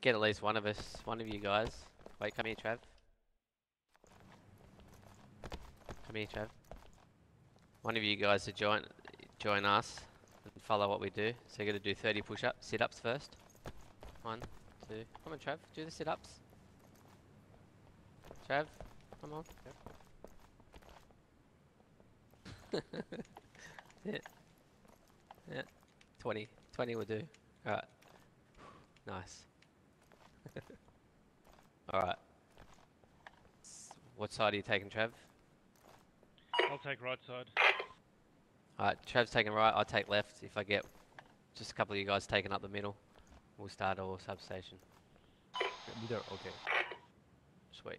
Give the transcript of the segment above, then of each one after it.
get at least one of us, one of you guys. Wait, come here, Trav. Come here, Trav. One of you guys to join join us and follow what we do. So you're gonna do 30 push-ups, sit-ups first. One, two. Come on, Trav. Do the sit-ups. Trav, come on. yeah. Yeah. 20. 20 will do. Alright. Nice. Alright. What side are you taking, Trav? I'll take right side. Alright, Trav's taking right, I'll take left. If I get just a couple of you guys taking up the middle, we'll start our substation. Leader, okay. Sweet.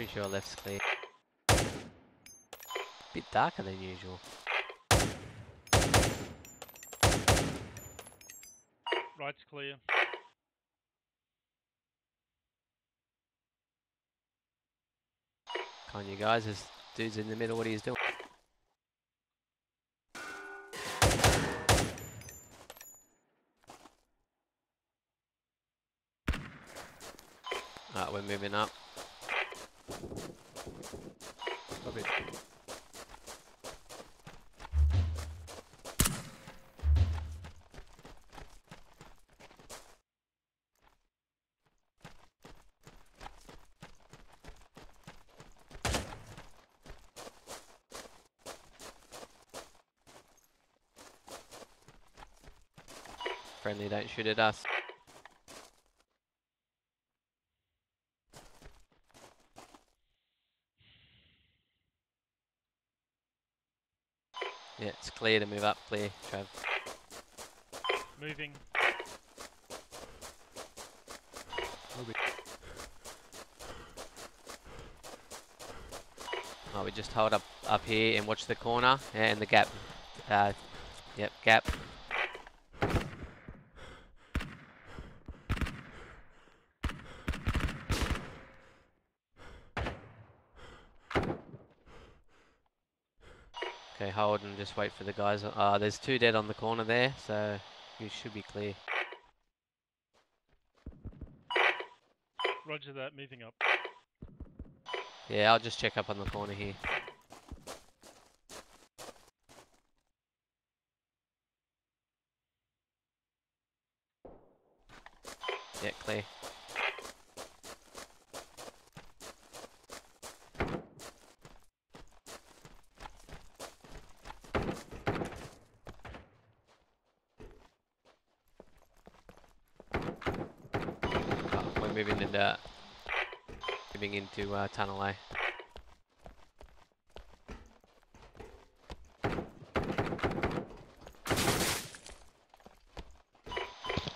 Pretty sure left's clear. Bit darker than usual. Right's clear. Come on, you guys. This dudes in the middle. What are you doing? Alright, we're moving up. Stop it. Friendly, don't shoot at us. Yeah, it's clear to move up. Clear, Trav. Moving. Oh, we just hold up up here and watch the corner and the gap. Uh, yep, gap. Okay, hold and just wait for the guys. Uh, there's two dead on the corner there, so you should be clear. Roger that. Moving up. Yeah, I'll just check up on the corner here. Yeah, clear. Moving into moving into uh, tunnel A.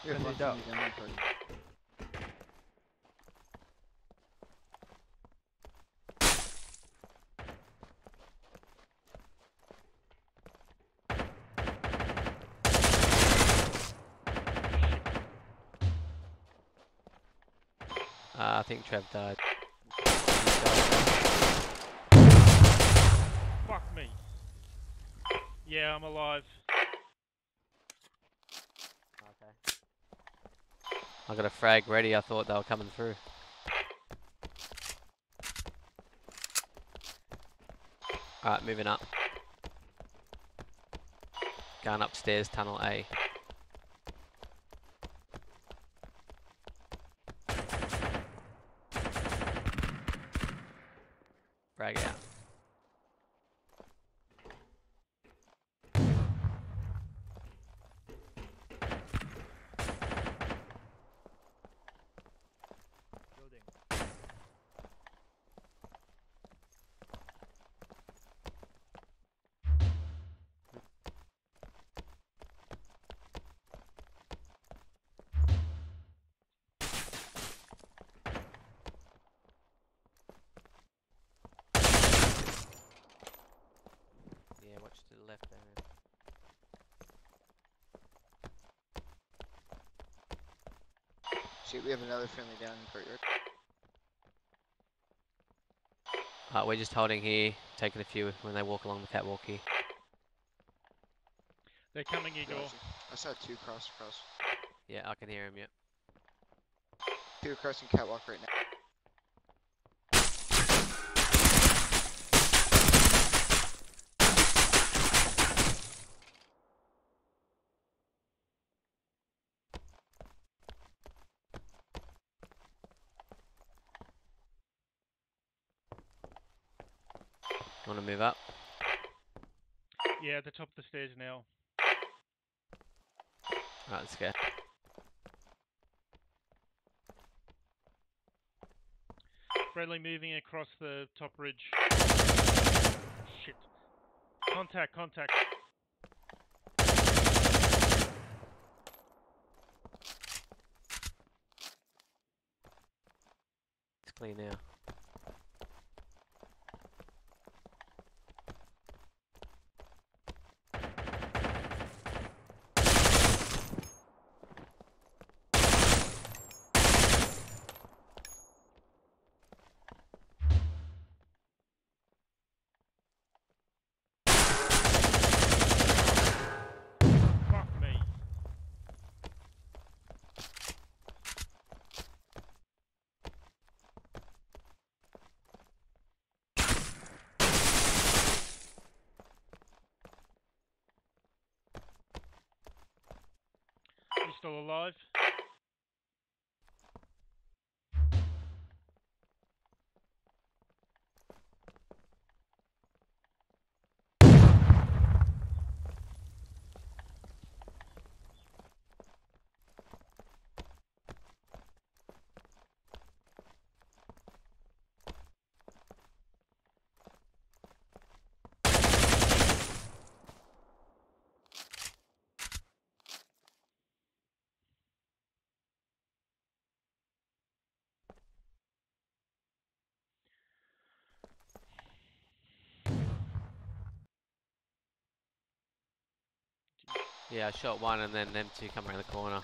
Here, think Trev died. Fuck me. Yeah, I'm alive. Okay. I got a frag ready. I thought they were coming through. Alright, moving up. Going upstairs, tunnel A. Frag out. Left there. Man. Shit, we have another friendly down in courtyard. Uh, we're just holding here, taking a few when they walk along the catwalk here. They're coming, Igor. Gotcha. I saw two cross across. Yeah, I can hear him. Yep. Two crossing catwalk right now. Want to move up? Yeah, at the top of the stairs now. Alright, let's go. Friendly moving across the top ridge. Shit. Contact, contact. It's clear now. Fuck me. You still alive? Yeah, I shot one and then them two come around the corner.